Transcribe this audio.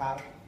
Har